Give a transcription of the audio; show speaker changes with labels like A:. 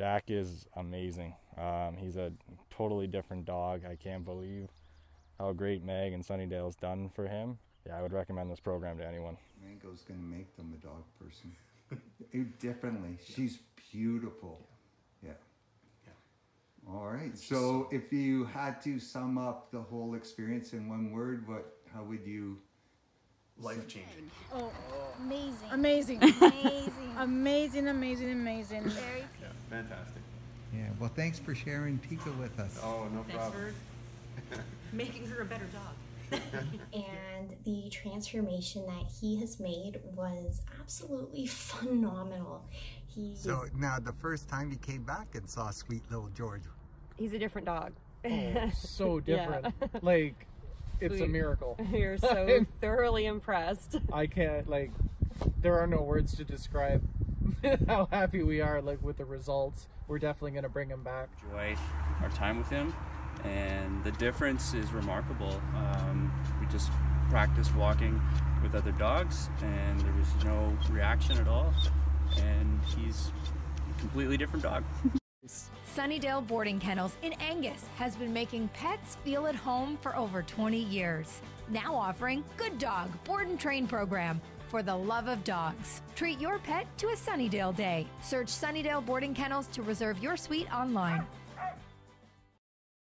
A: Jack is amazing. Um, he's a totally different dog. I can't believe how great Meg and Sunnidale's done for him. Yeah, I would recommend this program to anyone.
B: Mango's gonna make them a dog person. Differently. She's beautiful. Yeah. Yeah. All right. So if you had to sum up the whole experience in one word, what how would you
C: Life changing.
D: Oh,
E: Amazing.
D: amazing.
E: Amazing.
D: amazing, amazing, amazing.
E: Very
C: Yeah, fantastic.
B: Yeah, well thanks for sharing Tika with us.
C: Oh, no
F: Thanks
C: problem.
F: for making her a better dog.
E: and the transformation that he has made was absolutely phenomenal. He
B: So now the first time you came back and saw sweet little George.
G: He's a different dog.
H: Oh, so
G: Yeah.
H: different. like, it's a miracle.
G: You're so thoroughly impressed.
H: I can't like. There are no words to describe how happy we are. Like with the results, we're definitely gonna bring him back.
I: enjoy our time with him, and the difference is remarkable. Um, we just practiced walking with other dogs, and there was no reaction at all, and he's a completely different dog.
J: Sunnidale Boarding Kennels in Angus has been making pets feel at home for over 20 years. Now offering Good Dog Board and Train program for the love of dogs. Treat your pet to a Sunnidale day. Search Sunnidale Boarding Kennels to reserve your suite online.